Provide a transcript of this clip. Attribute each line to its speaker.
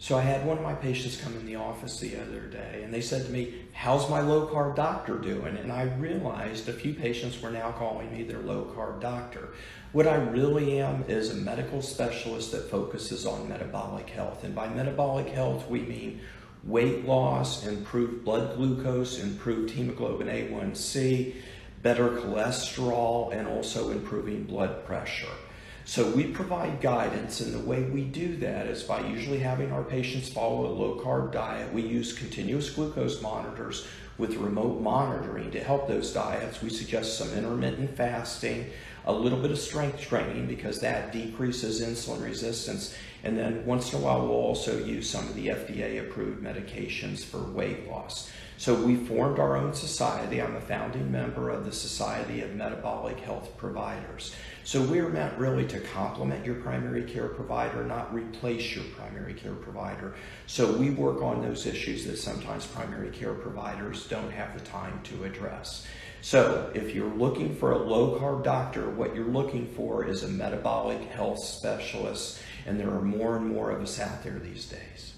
Speaker 1: So I had one of my patients come in the office the other day and they said to me, How's my low carb doctor doing? And I realized a few patients were now calling me their low carb doctor. What I really am is a medical specialist that focuses on metabolic health. And by metabolic health, we mean weight loss, improved blood glucose, improved hemoglobin A1C, better cholesterol, and also improving blood pressure. So we provide guidance, and the way we do that is by usually having our patients follow a low carb diet. We use continuous glucose monitors with remote monitoring to help those diets. We suggest some intermittent fasting, a little bit of strength training because that decreases insulin resistance. And then once in a while, we'll also use some of the FDA approved medications for weight loss. So we formed our own society. I'm a founding member of the Society of Metabolic Health Providers. So we're meant really to complement your primary care provider, not replace your primary care provider. So we work on those issues that sometimes primary care providers don't have the time to address. So if you're looking for a low carb doctor, what you're looking for is a metabolic health specialist, and there are more and more of us out there these days.